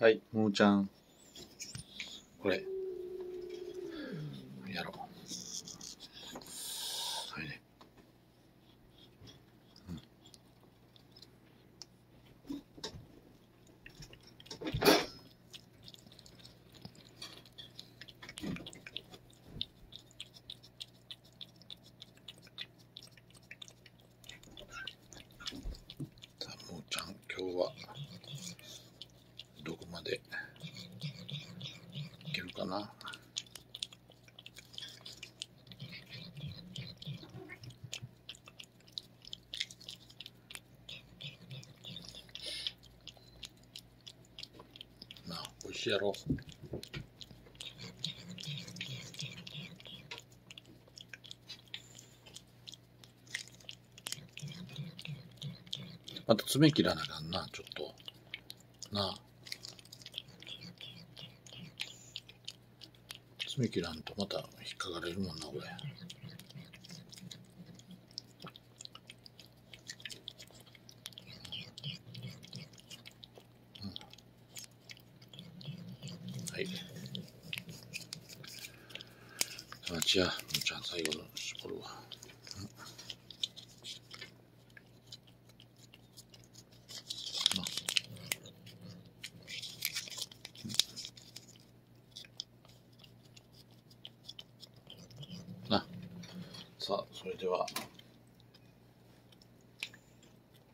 はい、もーちゃん。これ。やろう。はいね。さあ、もーちゃん、今日は、どこまでいけるかな。なあ、美味しいやろ。また爪切らなあかんな、ちょっと。なあ。爪切らんとまた引っかかれるもんな、これ。はい。あ、じゃあ、もうちゃん最後の絞るわ。ななさあそれでは。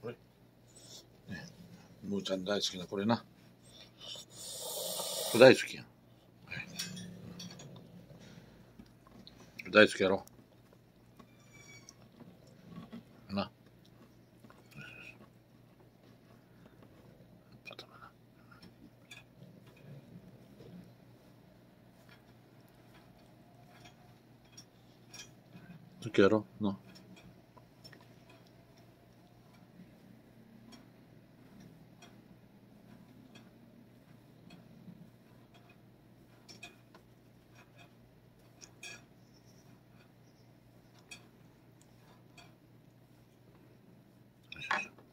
これねむーちゃん大好きなこれな。これ大好きやん、大好きやろ好きやろな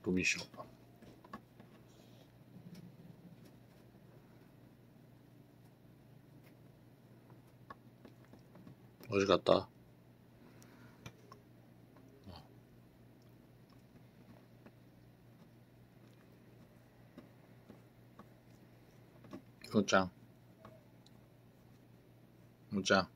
ゴミしよう美味しかったむーちゃんむーちゃん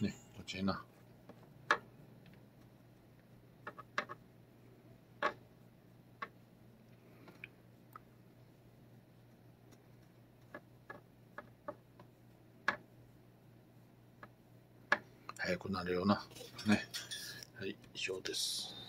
ねこっちへな早くなるようなね。はい以上です。